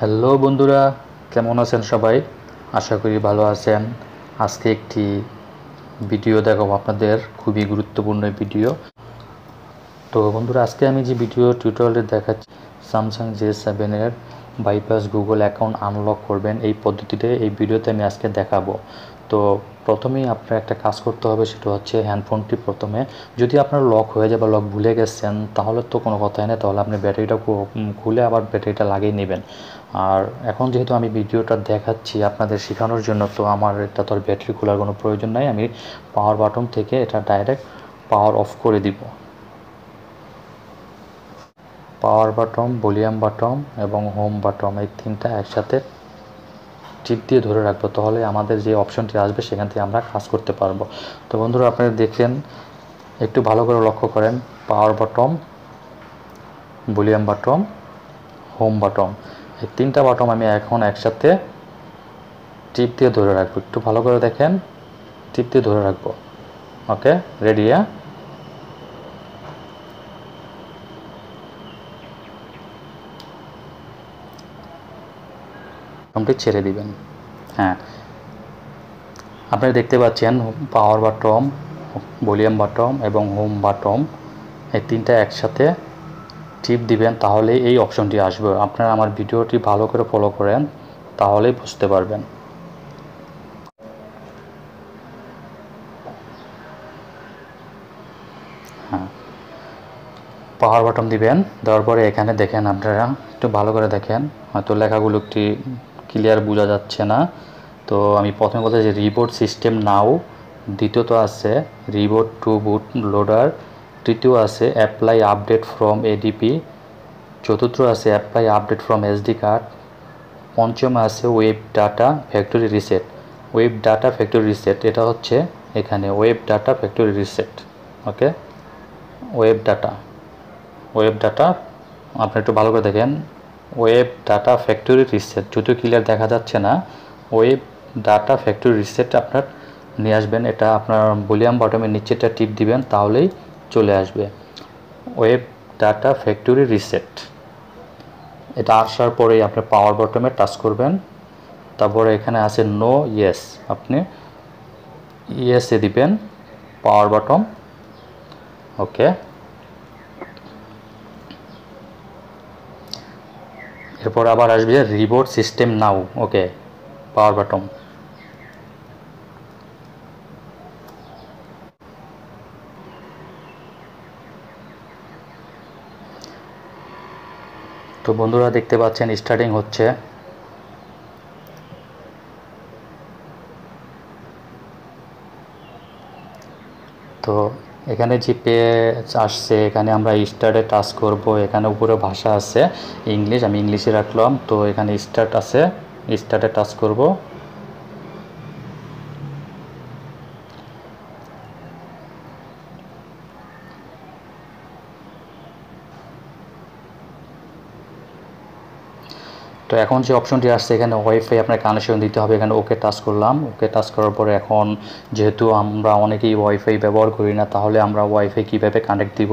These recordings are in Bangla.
হ্যালো বন্ধুরা, কেমন আছেন সবাই? আশা করি ভালো আছেন। আজকে একটি ভিডিও দেখাবো আপনাদের, খুবই গুরুত্বপূর্ণ ভিডিও। তো বন্ধুরা, আজকে আমি যে ভিডিও টিউটোরিয়ালটি দেখাচ্ছি স্যামসাং জে সেভেনের বাইপাস গুগল অ্যাকাউন্ট আনলক করবেন। এই পদ্ধতিতে এই ভিডিওতে আমি আজকে দেখাবো। তো প্রথমেই আপনার একটা কাজ করতে হবে, সেটা হচ্ছে হ্যান্ডফোনটি প্রথমে। যদি আপনার লক হয়ে যায় বা লক ভুলে গেছেন, তাহলে তো কোনো কথাই নেই। তাহলে আপনি ব্যাটারিটা খুলে আবার ব্যাটারিটা লাগিয়ে নেবেন। আর এখন যেহেতু আমি ভিডিওটা দেখাচ্ছি আপনাদের শেখানোর জন্য, তো আমার এটা তো ব্যাটারি খোলার কোনো প্রয়োজন নাই। আমি পাওয়ার বাটন থেকে এটা ডাইরেক্ট পাওয়ার অফ করে দিব। পাওয়ার বাটন ভলিউম বাটন এবং হোম বাটন এই তিনটা একসাথে টিপ দিয়ে ধরে রাখব, তাহলে আমাদের যে অপশনটি আসবে সেখান থেকে আমরা কাজ করতে পারব। তো বন্ধুরা আপনারা দেখেন একটু ভালো করে লক্ষ্য করেন power button volume button home button এই তিনটা বাটন আমি এখন একসাথে টিপ দিয়ে ধরে রাখব। একটু ভালো করে দেখেন, টিপ দিয়ে ধরে রাখব। ওকে রেডি হ্যাঁ বাটনটি ছেড়ে দিবেন। হ্যাঁ। আপনারা দেখতে পাচ্ছেন পাওয়ার বাটন ভলিউম বাটন এবং হোম বাটন এই তিনটা একসাথে টিপ দিবেন তাহলে এই অপশনটি আসবে। আপনারা আমার ভিডিওটি ভালো করে ফলো করেন তাহলেই বুঝতে পারবেন। হ্যাঁ। পাওয়ার বাটন দিবেন, দেওয়ার পরে এখানে দেখেন আপনারা, একটু ভালো করে দেখেন। হয়তো লেখাগুলো একটি ক্লিয়ার বোঝা যাচ্ছে না। তো আমি প্রথমে বলতে যে রিবোর্ড সিস্টেম নাও দ্বিতীয়ত আছে রিবোর্ড টু বুট লোডার তৃতীয় আছে অ্যাপ্লাই আপডেট ফ্রম এডিপি চতুর্থ আছে apply update from SD card পঞ্চম আছে wipe data factory reset wipe data factory reset এটা হচ্ছে এখানে wipe data factory reset okay wipe data wipe data আপনি একটু ভালো করে দেখেন। Wipe data factory reset. যদিও ক্লিয়ার দেখা যাচ্ছে না, ওয়েব ডাটা ফ্যাক্টরি রিসেট আপনার নিয়ে আসবেন। এটা আপনার ভলিউম বটমের নিচেটা টিপ দিবেন, তাহলেই চলে আসবে। Wipe data factory reset. এটা আসার পরেই আপনি পাওয়ার বটমে টাচ করবেন। তারপরে এখানে আছে নো ইয়েস আপনি ইয়েসে দিবেন পাওয়ার বটম ওকে এরপর আবার আসবে রিবোর্ড সিস্টেম নাও ওকে পাওয়ার বাটন তো বন্ধুরা দেখতে পাচ্ছেন স্টার্টিং হচ্ছে। তো এখানে যে পে আসছে, এখানে আমরা স্টার্টে টাচ করব, এখানে উপরে ভাষা আছে ইংলিশ আমি ইংলিশে রাখলাম, তো এখানে স্টার্ট আছে স্টার্টে টাচ করব। তো এখন যে অপশনটি আসছে, এখানে ওয়াইফাই আপনার কানেকশন দিতে হবে। এখানে ওকে টাচ করলাম। ওকে টাচ করার পরে এখন যেহেতু আমরা অনেকেই ওয়াইফাই ব্যবহার করি না, তাহলে আমরা ওয়াইফাই কীভাবে কানেক্ট দিব?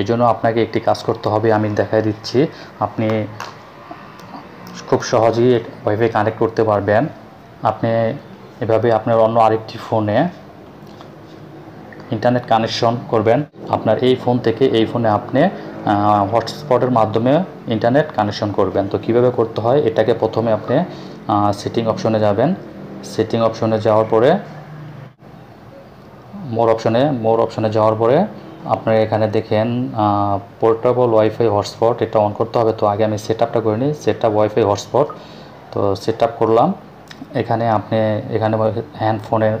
এই জন্য আপনাকে একটি কাজ করতে হবে, আমি দেখাই দিচ্ছি। আপনি খুব সহজেই ওয়াইফাই কানেক্ট করতে পারবেন। আপনি এভাবে আপনার অন্য আরেকটি ফোনে ইন্টারনেট কানেকশন করবেন। আপনার এই ফোন থেকে এই ফোনে আপনি হটস্পটের মাধ্যমে ইন্টারনেট কানেকশন করবেন। তো কীভাবে করতে হয়? এটাকে প্রথমে আপনি সেটিং অপশনে যাবেন। সেটিং অপশনে যাওয়ার পরে মোর অপশনে মোর অপশনে যাওয়ার পরে আপনার এখানে দেখেন পোর্টেবল ওয়াইফাই হটস্পট এটা অন করতে হবে। তো আগে আমি সেট আপটা করে নিই। সেট আপ ওয়াইফাই হটস্পট তো সেট আপ করলাম। এখানে আপনি, এখানে হ্যান্ডফোনের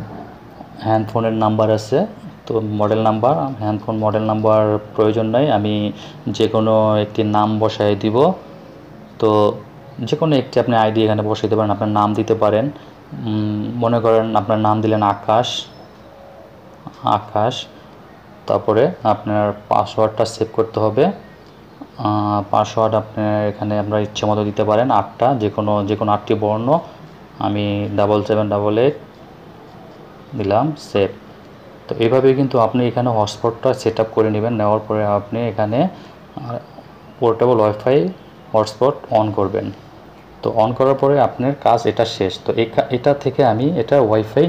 হ্যান্ডফোনের নাম্বার আছে। তো model number handphone model number প্রয়োজন নাই, আমি যে কোনো একটি নাম বসাই দিব। তো যে কোনো একটি আপনি আইডি এখানে বসাইতে পারেন, আপনার নাম দিতে পারেন। মনে করেন আপনার নাম দিলেন আকাশ আকাশ, তারপরে আপনার পাসওয়ার্ডটা সেভ করতে হবে। পাসওয়ার্ড আপনার এখানে আপনার ইচ্ছে মতো দিতে পারেন, আটটা যে কোনো যে কোনো আটটি বর্ণ, আমি ডাবল সেভেন ডাবল এইট দিলাম সেভ তো এভাবে কিন্তু আপনি এখানে হটস্পটটা সেট করে নেবেন। নেওয়ার পরে আপনি এখানে পোর্টেবল ওয়াইফাই হটস্পট অন করবেন। তো অন করার পরে আপনার কাজ এটা শেষ। তো এটা থেকে আমি এটা ওয়াইফাই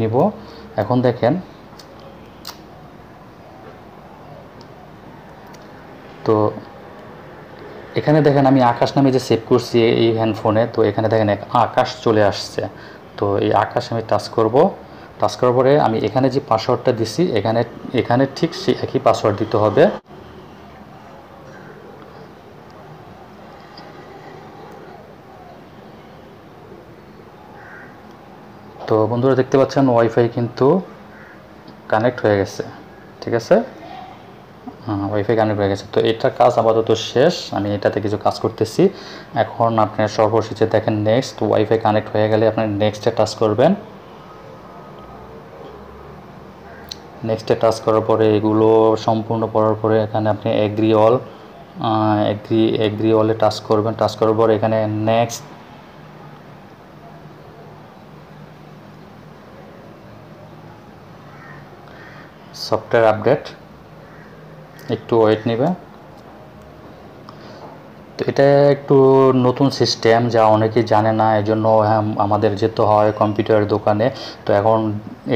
নিব। এখন দেখেন। তো এখানে দেখেন আমি আকাশ নামে যে সেভ করছি এই হ্যান্ডফোনে তো এখানে দেখেন আকাশ চলে আসছে। তো এই আকাশ আমি টাচ করব। টাচ করার পরে আমি এখানে যে পাসওয়ার্ডটা দিছি, এখানে এখানে ঠিক সেই একই পাসওয়ার্ড দিতে হবে। তো বন্ধুরা দেখতে পাচ্ছেন ওয়াইফাই কিন্তু কানেক্ট হয়ে গেছে, ঠিক আছে? ওয়াইফাই কানেক্ট হয়ে গেছে। তো এটার কাজ আপাতত শেষ, আমি এটাতে কিছু কাজ করতেছি। এখন আপনি সর্বশেষে দেখেন নেক্সট ওয়াইফাই কানেক্ট হয়ে গেলে আপনি নেক্সটে টাচ করবেন। নেক্সটে টাচ করার পরে এগুলো সম্পূর্ণ করার পরে এখানে আপনি এগ্রি অল এগ্রি এগ্রি অলে টাচ করবেন। টাচ করার পরে এখানে নেক্সট সফটওয়্যার আপডেট একটু ওয়েট নেবে। তো এটা একটু নতুন সিস্টেম যা অনেকেই জানে না এজন্য হ্যাঁ, আমাদের যেতে হয় কম্পিউটার দোকানে। তো এখন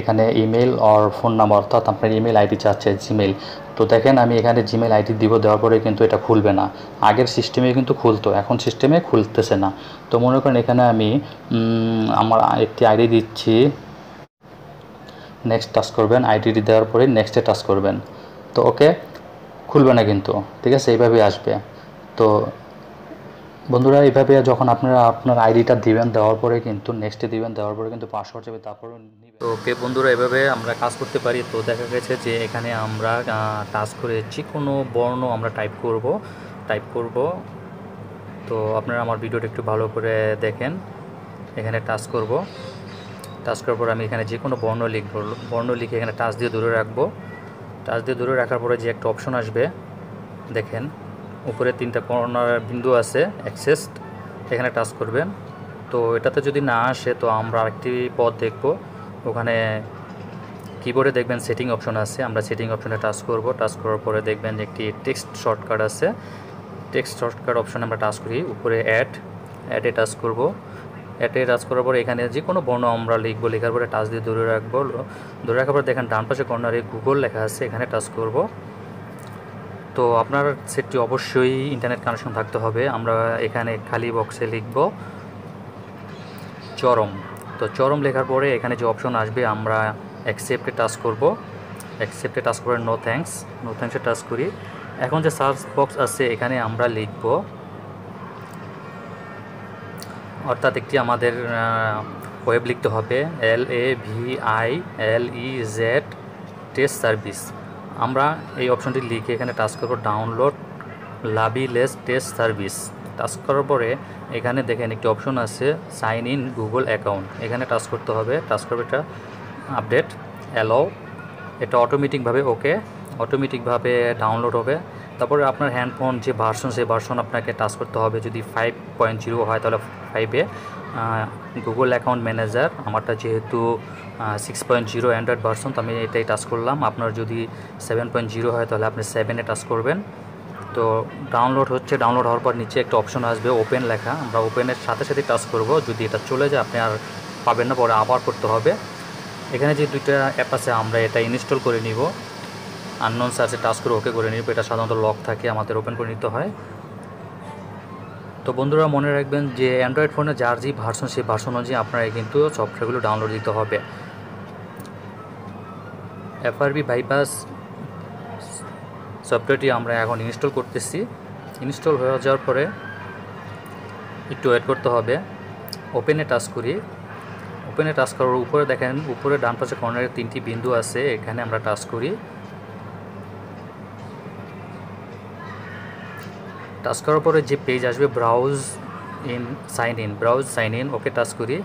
এখানে ইমেল আর ফোন নাম্বার অর্থাৎ আপনার ইমেল আইডি চাচ্ছে জিমেল তো দেখেন আমি এখানে জিমেল আইডি দিব দেওয়ার পরে কিন্তু এটা খুলবে না। আগের সিস্টেমে কিন্তু খুলতো এখন সিস্টেমে খুলতেছে না। তো মনে করেন এখানে আমি আমার একটি আইডি দিচ্ছি। নেক্সট টাচ করবেন আইডিটি দেওয়ার পরে নেক্সটে টাচ করবেন। তো ওকে খুলবে না কিন্তু ঠিক আছে এইভাবেই আসবে। তো বন্ধুরা এইভাবে যখন আপনারা আপনার আইডিটা দিবেন দেওয়ার পরে কিন্তু নেক্সটে দিবেন দেওয়ার পরে কিন্তু পাসওয়ার্ড যাবে তারপরে তো ওকে বন্ধুরা, এভাবে আমরা কাজ করতে পারি। তো দেখা গেছে যে এখানে আমরা টাচ করে যে কোনো বর্ণ আমরা টাইপ করব টাইপ করব। তো আপনারা আমার ভিডিওটা একটু ভালো করে দেখেন। এখানে টাচ করব। টাচ করার পর আমি এখানে যে কোনো বর্ণ লিখব, বর্ণ লিখে এখানে টাচ দিয়ে দূরে রাখব। টাচ দিয়ে দূরে রাখার পরে যে একটা অপশন আসবে, দেখেন। উপরে তিনটা কর্নার বিন্দু আছে অ্যাক্সেস এখানে টাচ করবেন। তো এটাতে যদি না আসে, তো আমরা আরেকটি পথ দেখব। ওখানে কিবোর্ডে দেখবেন সেটিং অপশন আছে, আমরা সেটিং অপশনে টাচ করব। টাচ করার পরে দেখবেন একটি টেক্সট শর্টকাট আছে। টেক্সট শর্টকাট অপশনে আমরা টাচ করি, উপরে অ্যাড অ্যাডে টাচ করব। অ্যাডে টাচ করার পরে এখানে যে কোনো বর্ণ আমরা লিখব, লেখার পরে টাচ দিয়ে ধরে রাখব। ধরে রাখার পরে দেখেন ডান পাশে কর্নারে গুগল লেখা আছে, এখানে টাচ করব। তো আপনার সেটটি অবশ্যই ইন্টারনেট কানেকশন থাকতে হবে। আমরা এখানে খালি বক্সে লিখব চরম। তো চরম লেখার পরে এখানে যে অপশন আসবে, আমরা অ্যাকসেপ্টে টাচ করব। অ্যাকসেপ্টে টাচ করে নো থ্যাঙ্কস নো থ্যাঙ্কসে টাচ করি। এখন যে সার্চ বক্স আছে, এখানে আমরা লিখব অর্থাৎ একটি আমাদের ওয়েব লিখতে হবে। L A V I L E Z test service আমরা এই অপশনটি লিখে এখানে টাচ করব ডাউনলোড লাবিলেস টেস্ট সার্ভিস টাচ করার পরে এখানে দেখেন একটি অপশন আছে সাইন ইন গুগল অ্যাকাউন্ট এখানে টাচ করতে হবে। টাচ করবে এটা আপডেট অ্যালাও এটা অটোমেটিকভাবে ওকে অটোমেটিকভাবে ডাউনলোড হবে। তারপরে আপনার হ্যান্ডফোন যে ভার্সন সেই ভার্সন আপনাকে টাচ করতে হবে। যদি ফাইভ পয়েন্ট জিরো হয় তাহলে ফাইভে গুগল অ্যাকাউন্ট ম্যানেজার আমারটা যেহেতু six point zero Android version তো আমি এটাই টাচ করলাম। আপনার যদি সেভেন পয়েন্ট জিরো হয়, তাহলে আপনি সেভেনে টাচ করবেন। তো ডাউনলোড হচ্ছে ডাউনলোড হওয়ার পর নিচে একটা অপশন আসবে ওপেন লেখা। আমরা ওপেনের সাথে সাথে টাচ করব। যদি এটা চলে যায়, আপনি আর পাবেন না, পরে আবার করতে হবে। এখানে যে দুইটা অ্যাপ আছে, আমরা এটা ইনস্টল করে নিব। আননোন সার্চে টাচ করে ওকে করে নিব। এটা সাধারণত লক থাকে, আমাদের ওপেন করে নিতে হয়। তো বন্ধুরা মনে রাখবেন যে অ্যান্ড্রয়েড ফোনে যার যে ভার্সন সেই ভার্সন অনুযায়ী আপনারা কিন্তু সফটওয়্যারগুলো ডাউনলোড দিতে হবে। এফআরবি বাইপাস সফটওয়্যারটি আমরা এখন ইনস্টল করতেছি। ইনস্টল হয়ে যাওয়ার পরে একটু ওয়েট করতে হবে। ওপেনে টাচ করি। ওপেনে টাচ করার উপরে দেখেন, উপরে ডান পাশে কর্নারে তিনটি বিন্দু আছে, এখানে আমরা টাচ করি। টাচ করার পরে যে পেজ আসবে browse in sign in browse sign in okay touch করি।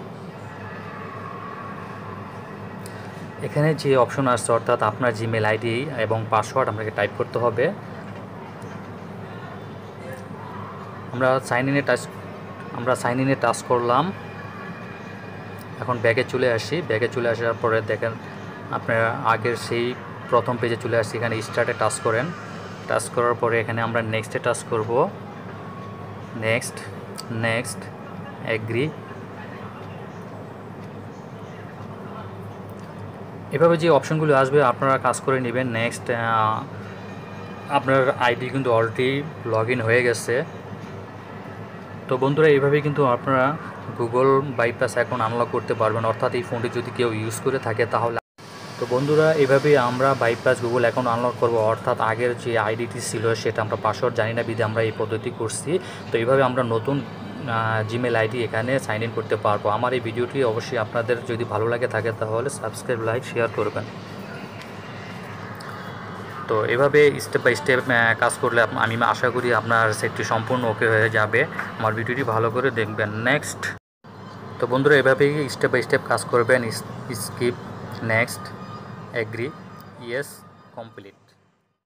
এখানে যে অপশন আসছে, অর্থাৎ আপনার জিমেল আইডি এবং পাসওয়ার্ড আপনাকে টাইপ করতে হবে। আমরা সাইন ইনে টাচ আমরা সাইন ইনে টাচ করলাম। এখন ব্যাগে চলে আসি। ব্যাগে চলে আসার পরে দেখেন, আপনারা আগের সেই প্রথম পেজে চলে আসছি। এখানে স্টার্টে টাচ করেন। টাচ করার পরে এখানে আমরা নেক্সটে টাচ করব। নেক্সট নেক্সট এগ্রি এভাবে যে অপশনগুলো আসবে, আপনারা কাজ করে নেবেন। নেক্সট আপনার আইডি কিন্তু অলরেডি লগ হয়ে গেছে। তো বন্ধুরা এইভাবেই কিন্তু আপনারা গুগল বাইপাস এখন আনলক করতে পারবেন। অর্থাৎ এই ফোনটি যদি কেউ ইউজ করে থাকে, তাহলে তো বন্ধুরা এভাবেই আমরা বাইপাস গুগল অ্যাকাউন্ট আনলক করব, অর্থাৎ আগের যে আইডিটি ছিল সেটা আমরা পাসওয়ার্ড জানি না, বিধে আমরা এই পদ্ধতি করছি। তো এইভাবে আমরা নতুন জিমেল আইডি এখানে সাইন ইন করতে পারব। আমার এই ভিডিওটি অবশ্যই আপনাদের যদি ভালো লাগে থাকে, তাহলে সাবস্ক্রাইব লাইক শেয়ার করবেন। তো এভাবে স্টেপ বাই স্টেপ কাজ করলে আমি আশা করি আপনার সেটটি সম্পূর্ণ ওকে হয়ে যাবে। আমার ভিডিওটি ভালো করে দেখবেন। নেক্সট তো বন্ধুরা, এভাবেই স্টেপ বাই স্টেপ কাজ করবেন। Skip next agree yes complete